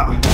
out.